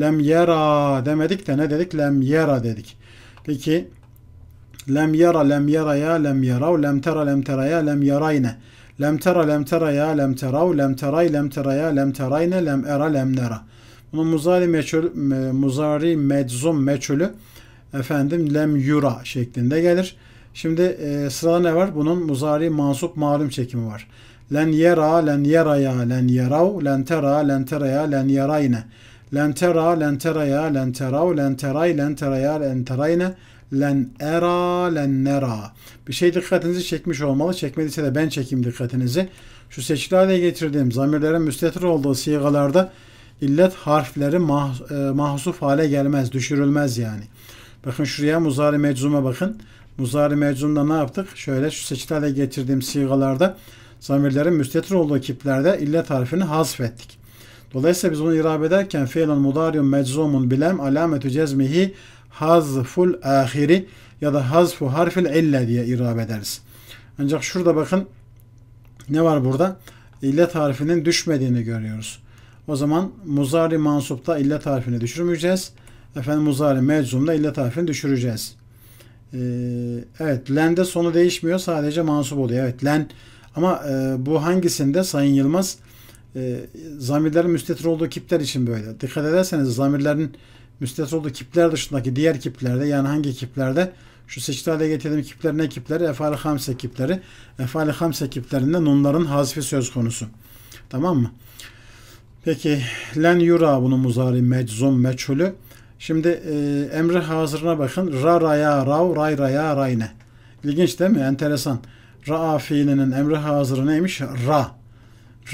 Lem yera demedik de ne dedik? Lem yera dedik. Peki lem yera lem yeraya lem yerav lem tera lem teraya lem yarayne. Lem tera lem teraya lem terav lem teray lem teraya lem terayne lem era lem nera. Bunun muzari meçhul, muzari meczum meçhulü efendim lem yura şeklinde gelir. Şimdi e, sırada ne var? Bunun muzari mansup malum çekimi var. Len yera, len yeraya, len yerav, len tera, len teraya, len yerayne. Len tera, len teraya, len terav, len teray, len teraya, len terayne. Len era, len nera. Bir şey dikkatinizi çekmiş olmalı. Çekmediyse de ben çekeyim dikkatinizi. Şu seçili hale getirdiğim zamirlerin müstetir olduğu sigalarda illet harfleri mah, e, mahsuf hale gelmez, düşürülmez yani. Bakın şuraya muzari meczuma bakın. Muzari meczumda ne yaptık? Şöyle şu seçili hale getirdiğim sigalarda zamirlerin müstetir olduğu kiplerde illet harfini hasfettik. Dolayısıyla biz bunu irabe ederken fiilun mudariyun meczumun bilem alametü cezmihi hazful ahiri ya da hazfu harfil ille diye irabe ederiz. Ancak şurada bakın ne var burada? İllet harfinin düşmediğini görüyoruz. O zaman muzari mansupta illet harfini düşürmeyeceğiz. Efendim muzari meczumda illet harfini düşüreceğiz. Ee, evet lende sonu değişmiyor sadece mansup oluyor. Evet len ama e, bu hangisinde Sayın Yılmaz e, zamirlerin müstetir olduğu kipler için böyle. Dikkat ederseniz zamirlerin müstetir olduğu kipler dışındaki diğer kiplerde yani hangi kiplerde şu seçili hale getirdiğim kipler ne kipleri? Efali hamse kipleri. Efali hamse kiplerinde nunların hazfi söz konusu. Tamam mı? Peki len yura bunun muzari meczum meçhulü. Şimdi e, emri hazırına bakın. Ra raya rav ray raya rayne. İlginç değil mi? Enteresan. Ra'a fiilinin emri hazırı neymiş? Ra.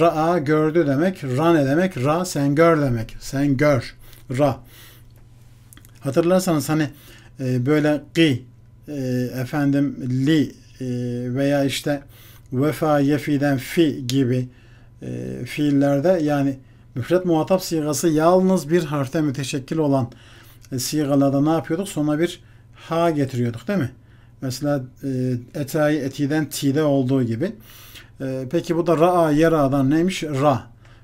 Ra'a gördü demek. Ra ne demek? Ra sen gör demek. Sen gör. Ra. Hatırlarsanız hani e, böyle ki e, efendim li e, veya işte vefa yefiden fi gibi e, fiillerde yani müfret muhatap sigası yalnız bir harfte müteşekkil olan e, sigalarda ne yapıyorduk? Sonra bir ha getiriyorduk değil mi? Mesela e, etayı etiden tide olduğu gibi. E, peki bu da ra'a yera'dan neymiş? Ra.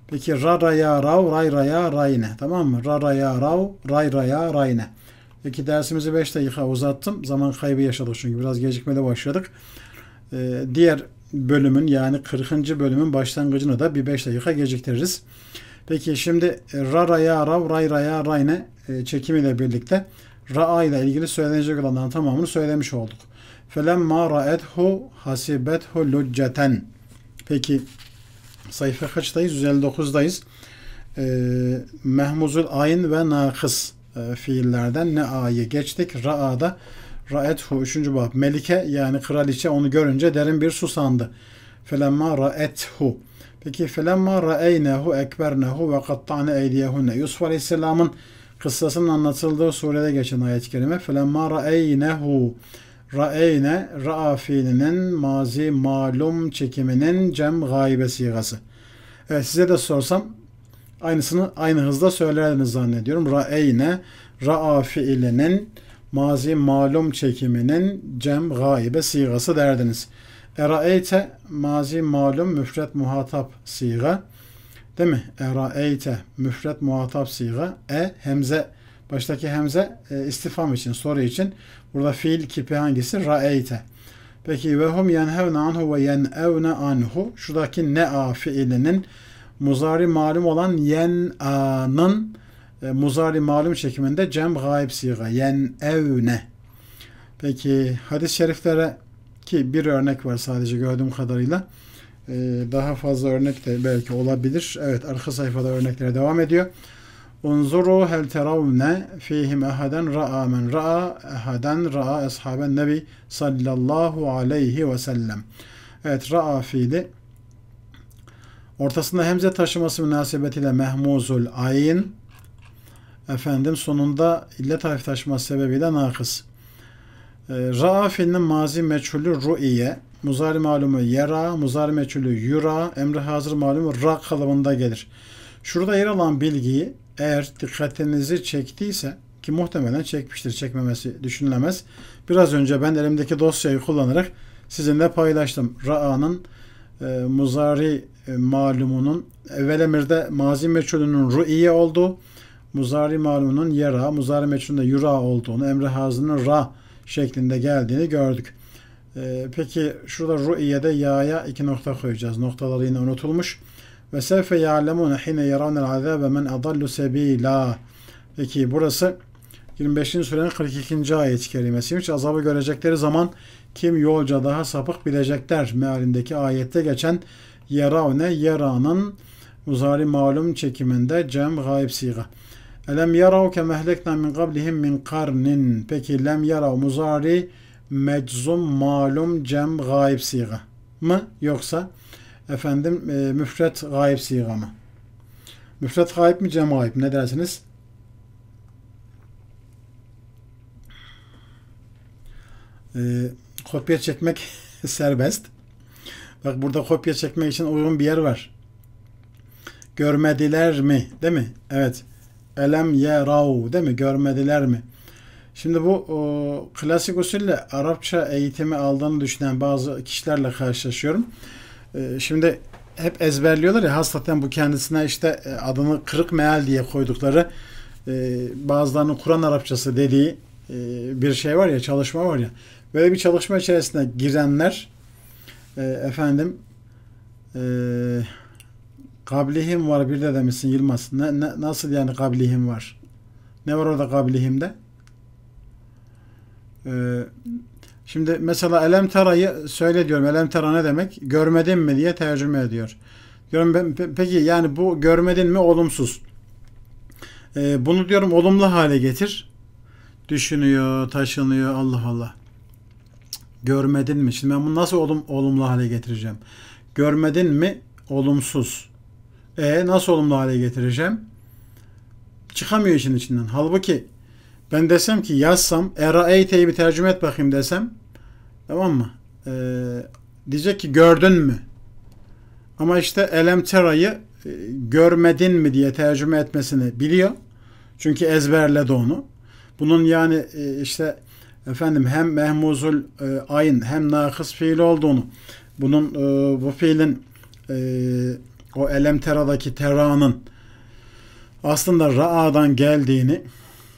Peki ra ra ya rav ray ra ya rayne. Tamam mı? Ra ra ya rav ray ra ya rayne. Peki dersimizi 5 dakika uzattım. Zaman kaybı yaşadık çünkü biraz gecikmede başladık. E, diğer bölümün yani 40. bölümün başlangıcını da bir 5 dakika geciktiririz. Peki şimdi ra ra ya rav ray ra ya rayne e, çekimiyle birlikte Ra'a ile ilgili söylenecek olanların tamamını söylemiş olduk. Felemma ra'ethu hasibethu lucceten. Peki sayfa kaçtayız? 159'dayız. E, ee, mehmuzul ayin ve nakıs e, fiillerden ne a'yı geçtik. Ra'a'da Ra'ethu 3. bab. Melike yani kraliçe onu görünce derin bir susandı. Felemma ra'ethu. Peki felemma ra'eynehu ekbernehu ve kattane eydiyehunne. Yusuf Aleyhisselam'ın kıssasının anlatıldığı surede geçen ayet-i kerime. Felemma ra'eynehu. Ra'eyne, ra'a fiilinin mazi malum çekiminin cem gaybe sigası. Evet size de sorsam aynısını aynı hızda söylerdiniz zannediyorum. Ra'eyne, ra'a fiilinin mazi malum çekiminin cem gaybe sigası derdiniz. Era'eyte mazi malum müfret muhatap siga. Değil mi? Eraeyte müfret muhatap siga. E hemze baştaki hemze e, istifam için soru için. Burada fiil kipi hangisi? Raeyte. Peki ve hum yenhevne anhu ve yenevne anhu. Şuradaki ne a fiilinin muzari malum olan yen'a'nın e, muzari malum çekiminde cem gayb siga. Yenevne. Peki hadis-i şeriflere ki bir örnek var sadece gördüğüm kadarıyla. Ee, daha fazla örnek de belki olabilir. Evet arka sayfada örneklere devam ediyor. Unzuru hel teravne fihim ehaden ra'a men ra'a ehaden ra'a ashaben nebi sallallahu aleyhi ve sellem. Evet ra'a fiili ortasında hemze taşıması münasebetiyle mehmuzul ayn efendim sonunda illet harfi taşıması sebebiyle nakıs. Ee, ra'a fiilinin mazi meçhulü ru'iye Muzari malumu yera, muzari meçhulü yura, emri hazır malumu ra kalıbında gelir. Şurada yer alan bilgiyi eğer dikkatinizi çektiyse ki muhtemelen çekmiştir, çekmemesi düşünülemez. Biraz önce ben elimdeki dosyayı kullanarak sizinle paylaştım. Ra'anın e, muzari e, malumunun evvel emirde mazi meçhulünün ru'iye olduğu, muzari malumunun yera, muzari meçhulünde yura olduğunu, emri hazırının ra şeklinde geldiğini gördük. Ee, peki şurada ru'iyede ya'ya iki nokta koyacağız. Noktaları yine unutulmuş. Ve sevfe ya'lemune hine yaravnel azabe men adallu sebila. Peki burası 25. surenin 42. ayet-i kerimesiymiş. Azabı görecekleri zaman kim yolca daha sapık bilecekler mealindeki ayette geçen yaravne yaranın muzari malum çekiminde cem gayb siga. Elem yarav ke mehlekna min qablihim min karnin. Peki lem yarav muzari meczum malum cem gayb siga mı yoksa efendim e, müfret gayb siga mı? Müfret gayb mi cem gayb ne dersiniz? E, kopya çekmek serbest. Bak burada kopya çekmek için uygun bir yer var. Görmediler mi? Değil mi? Evet. Elem yerav değil mi? Görmediler mi? Şimdi bu o, klasik usulle Arapça eğitimi aldığını düşünen bazı kişilerle karşılaşıyorum. E, şimdi hep ezberliyorlar ya hasreten bu kendisine işte e, adını kırık meal diye koydukları e, bazılarının Kur'an Arapçası dediği e, bir şey var ya çalışma var ya böyle bir çalışma içerisine girenler efendim e, kablihim var bir de demişsin Yılmaz. Ne, ne, nasıl yani kablihim var? Ne var orada kablihimde? Ee, şimdi mesela elem tarayı söyle diyorum. Elem tara ne demek? Görmedin mi diye tercüme ediyor. Diyorum ben, peki yani bu görmedin mi olumsuz. Ee, bunu diyorum olumlu hale getir. Düşünüyor, taşınıyor. Allah Allah. Görmedin mi? Şimdi ben bunu nasıl olum, olumlu hale getireceğim? Görmedin mi? Olumsuz. E nasıl olumlu hale getireceğim? Çıkamıyor işin içinden. Halbuki Ben desem ki yazsam Eraeyte'yi bir tercüme et bakayım desem tamam mı? Ee, diyecek ki gördün mü? Ama işte elem terayı e, görmedin mi diye tercüme etmesini biliyor. Çünkü ezberledi onu. Bunun yani e, işte efendim hem mehmuzul e, ayn hem nakıs fiil olduğunu bunun e, bu fiilin e, o elem teradaki teranın aslında ra'adan geldiğini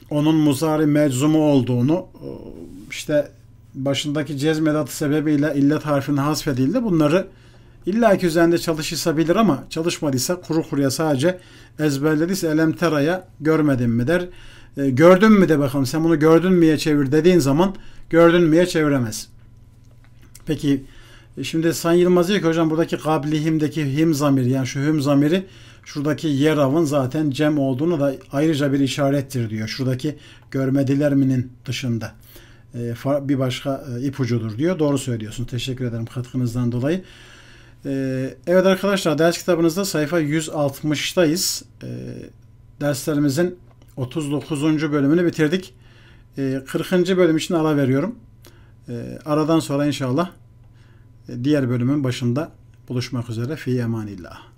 onun muzari meczumu olduğunu e, işte başındaki cezmedatı sebebiyle illet harfinin hasfedildi. Bunları illa ki üzerinde çalışırsa bilir ama çalışmadıysa kuru kuruya sadece ezberlediyse elem teraya görmedin mi der. E, gördün mü de bakalım sen bunu gördün müye çevir dediğin zaman gördün müye çeviremez. Peki e, şimdi Sayın Yılmaz diyor ki hocam buradaki kablihimdeki him zamiri yani şu hüm zamiri şuradaki yeravın zaten cem olduğunu da ayrıca bir işarettir diyor. Şuradaki görmediler minin dışında bir başka e, ipucudur diyor. Doğru söylüyorsun. Teşekkür ederim katkınızdan dolayı. Evet arkadaşlar ders kitabınızda sayfa 160'tayız. Derslerimizin 39. bölümünü bitirdik. 40. bölüm için ara veriyorum. Aradan sonra inşallah diğer bölümün başında buluşmak üzere. Fi emanillah.